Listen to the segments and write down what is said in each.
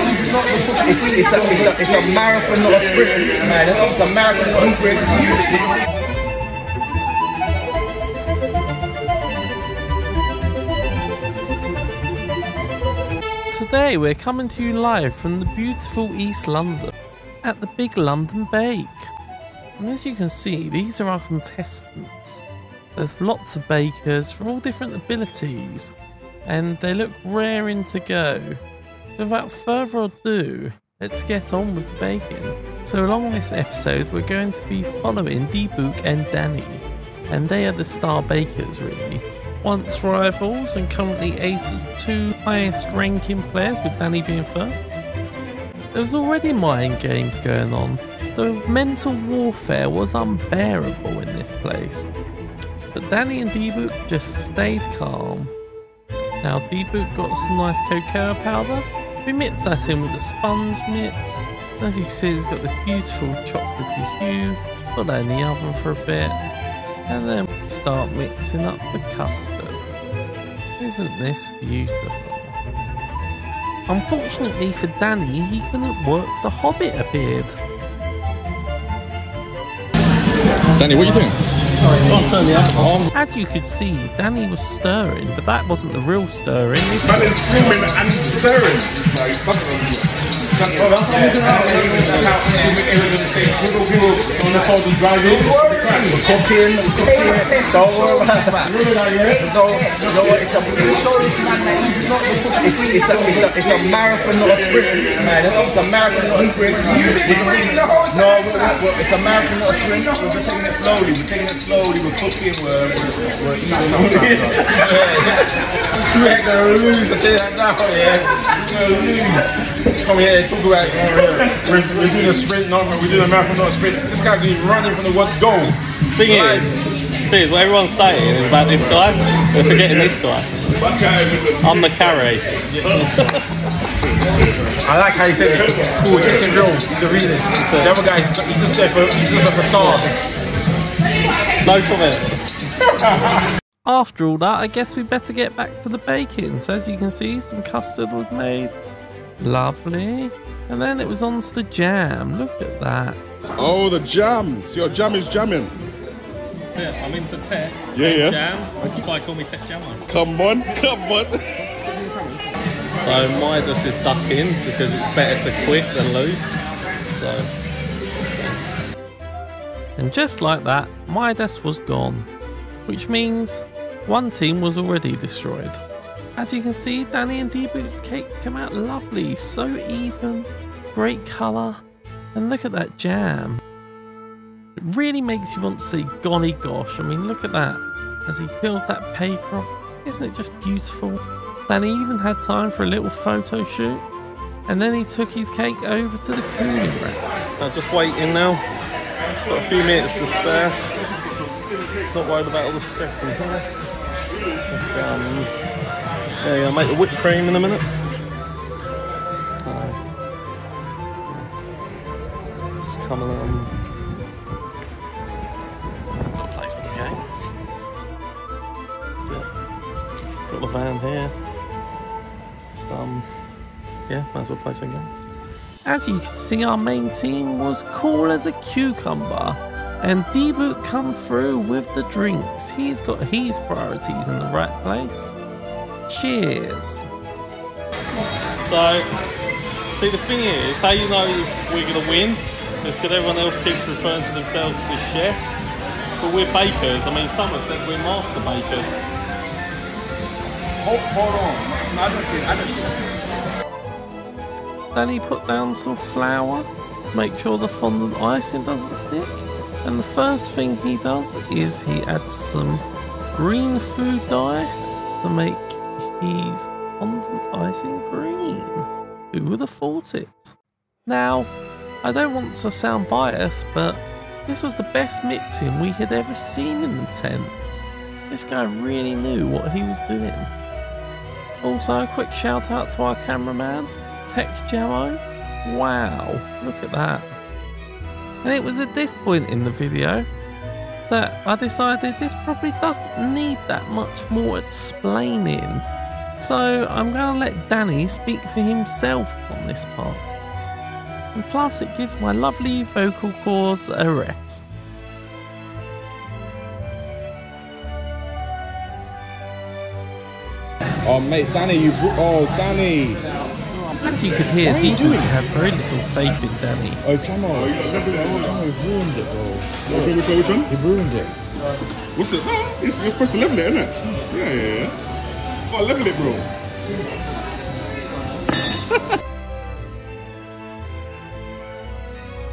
It's, it's, a, it's, a, it's a marathon, not a sprint. Man, it's a marathon, not a sprint. Today we're coming to you live from the beautiful East London at the Big London Bake. And as you can see, these are our contestants. There's lots of bakers from all different abilities, and they look raring to go. Without further ado, let's get on with the baking. So along this episode, we're going to be following Debook and Danny, and they are the star bakers really. Once rivals and currently Acer's two highest ranking players, with Danny being first. There's already mind games going on. The mental warfare was unbearable in this place. But Danny and Debook just stayed calm. Now Debook got some nice cocoa powder. We mixed that in with the sponge mix. As you can see, it's got this beautiful chocolatey hue. Put that in the oven for a bit. And then start mixing up the custard. Isn't this beautiful? Unfortunately for Danny, he couldn't work the Hobbit a beard. Danny, what are you doing? As you could see, Danny was stirring, but that wasn't the real stirring. Is screaming and stirring. Well, driving. We're cooking, we're cooking. It's a, marathon, not a sprint. Man, it's a marathon, not a sprint. No, we're, we're, it's a marathon, not a sprint. We're just taking it slowly. We're taking it slowly. We're cooking. We're, we're, we're. We're gonna lose. I tell you that now. Yeah, we're gonna lose. Come here and talk about it. We're, we're doing a sprint, not we're doing a marathon, not a sprint. This guy's been running from the word go. Thing is, thing is, what everyone's saying is about this guy. They're forgetting this guy. I'm the carry. I like how you said it. Cool, he's getting real. He's a realist. The other guy, he's just there for, he's just a facade. No comment. After all that, I guess we better get back to the baking. So as you can see, some custard was made. Lovely. And then it was on to the jam. Look at that. Oh, the jam. So your jam is jamming. Yeah, I'm into tech. Yeah, yeah. Jam. That's why I call me Tech Jamo. Come on, come on. So Midas is ducking because it's better to quit than lose. So, And just like that, Midas was gone. Which means one team was already destroyed. As you can see, Danny and D-Boot's cake came out lovely, so even, great colour, and look at that jam. It really makes you want to say golly gosh, I mean look at that, as he peels that paper off, isn't it just beautiful? Danny even had time for a little photo shoot, and then he took his cake over to the cooling rack. I'm just waiting now. Got a few minutes to spare. Not worried about all the stuff in here. Um, Just, yeah, yeah, make the whipped cream in a minute. So, just come along. Gotta play some games. Yeah. Got the van here. Just, um, yeah, might as well play some games. As you can see, our main team was cool as a cucumber. And D-Boot come through with the drinks. He's got his priorities in the right place. Cheers. So, see, the thing is, how you know we're going to win is because everyone else keeps referring to themselves as chefs. But we're bakers. I mean, some of them, we're master bakers. Hold, hold on. I just see I just see Then he put down some flour, make sure the fondant icing doesn't stick. And the first thing he does is he adds some green food dye to make his fondant icing green. Who would have thought it? Now, I don't want to sound biased, but this was the best mixing we had ever seen in the tent. This guy really knew what he was doing. Also, a quick shout out to our cameraman, Tech Jamo. Wow, look at that. And it was at this point in the video that I decided this probably doesn't need that much more explaining. So I'm going to let Danny speak for himself on this part. And plus, it gives my lovely vocal cords a rest. Oh, mate, Danny, you. Oh, Danny. As you could hear, Deepak had very little faith in Danny. Oh, Jamo. Oh, Jamo, you've ruined it, bro. Which one, which one, which one? You've ruined it. What's it? No, you're, you're supposed to level it, innit? Yeah, yeah, yeah. Gotta level it, bro.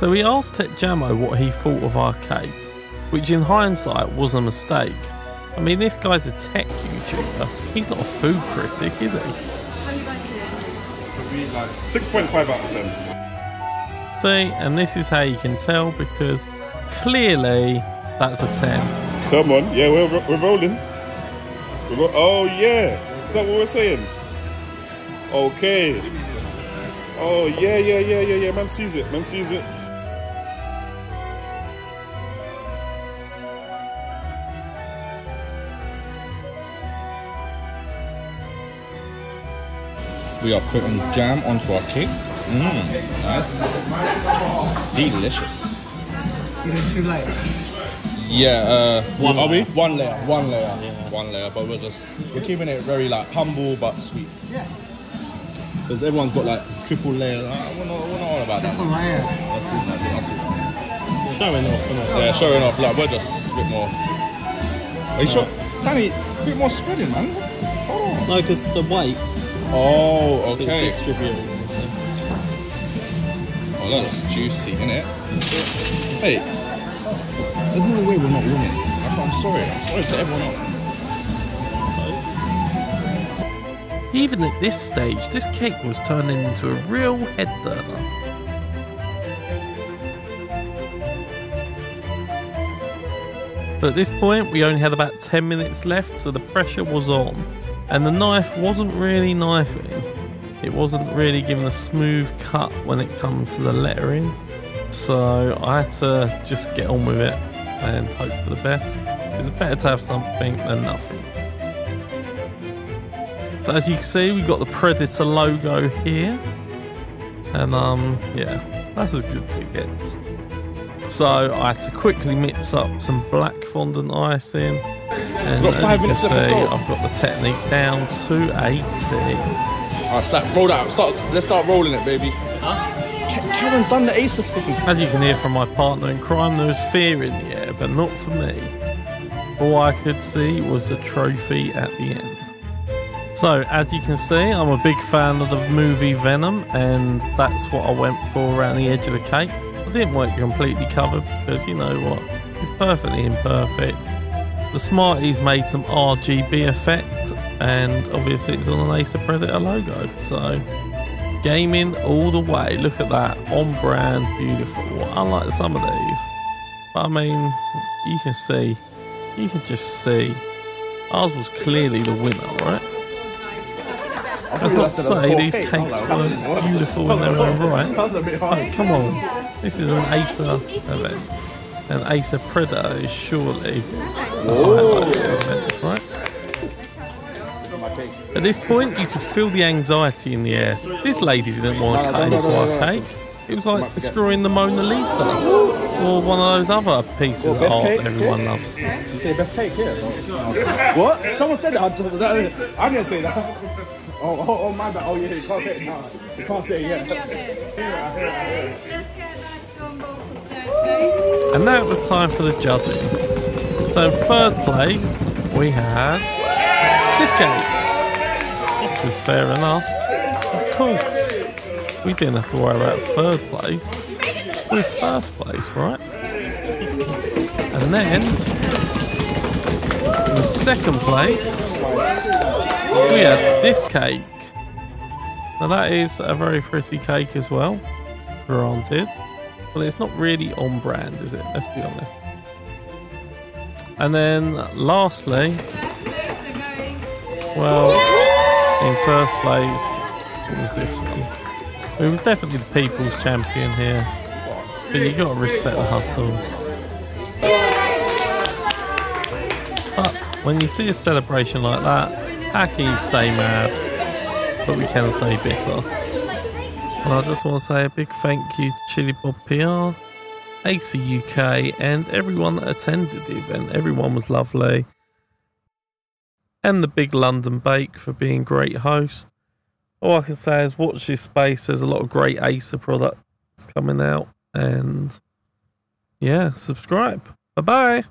So we asked Tech Jamo what he thought of our cake, which in hindsight was a mistake. I mean, this guy's a tech YouTuber. He's not a food critic, is he? Like 6.5 out of 10. See, and this is how you can tell because clearly that's a 10. Come on. Yeah, we're, we're rolling. We're ro- oh, yeah. Is that what we're saying? Okay. Oh, yeah, yeah, yeah, yeah, yeah. Man sees it. Man sees it. We are putting jam onto our cake. Mmm, nice. Delicious. Yeah, uh, One are we? One layer, one layer, Yeah. one layer. But we're just we're keeping it very like humble but sweet. Yeah. Because everyone's got like triple layer. Uh, we're not, we're not all about that. Triple layer. That's it, that's it. Showing off, innit? Yeah, showing off. Like we're just a bit more. Are you sure, Danny? A bit more spreading, man. Hold on. No, because the weight Oh, is okay. distributed. Oh, that's juicy, isn't it? Hey, there's no way we're not winning. I'm, I'm sorry. I'm sorry to everyone else. Even at this stage, this cake was turning into a real head turner. But at this point, we only had about 10 minutes left, so the pressure was on. And the knife wasn't really knifing. It wasn't really giving a smooth cut when it comes to the lettering. So I had to just get on with it and hope for the best. It's better to have something than nothing. So as you can see, we've got the Predator logo here. And um, yeah, that's as good as it gets. So I had to quickly mix up some black fondant icing. And We've as you can see. I've got the technique down to 80. Alright, start, roll that. Start. Let's start rolling it, baby. Done the Acer thing. As you can hear from my partner in crime, there was fear in the air, but not for me. All I could see was the trophy at the end. So, as you can see, I'm a big fan of the movie Venom, and that's what I went for around the edge of the cake. I didn't want it completely covered because you know what? It's perfectly imperfect. The Smarties made some RGB effect, and obviously it's on an Acer Predator logo. So, gaming all the way. Look at that, on brand, beautiful. Unlike some of these, but I mean, you can see, you can just see. Ours was clearly the winner, right? That's not to say these cakes weren't beautiful in their own right. Come on, this is an Acer event. An Acer Predator is surely the highlight of these events, right? At this point, you could feel the anxiety in the air. This lady didn't want to cut into our cake. It was like destroying the Mona Lisa or one of those other pieces of art that everyone loves. You say best cake here? what? Someone said that. I didn't- I didn't say that. Oh, oh, oh, my bad. Oh, yeah, you can't say it now. You can't say it yet. And now it was time for the judging. So in third place, we had this cake. Which fair enough. Of course, we didn't have to worry about third place. We're first place, right? And then, in the second place, we had this cake. Now that is a very pretty cake as well, granted. But it's not really on brand, is it? Let's be honest. And then lastly, well, in first place was this one. It was definitely the people's champion here. But you gotta respect the hustle. But when you see a celebration like that, How can you stay mad? But we can stay bitter. Well, I just want to say a big thank you to Chillibob PR, Acer UK, and everyone that attended the event. Everyone was lovely. And the Big London Bake for being great host. All I can say is watch this space. There's a lot of great Acer products coming out. And yeah, subscribe. Bye bye.